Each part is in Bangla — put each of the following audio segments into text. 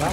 Đó.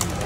আর